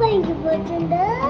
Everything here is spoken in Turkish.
Thank you for today.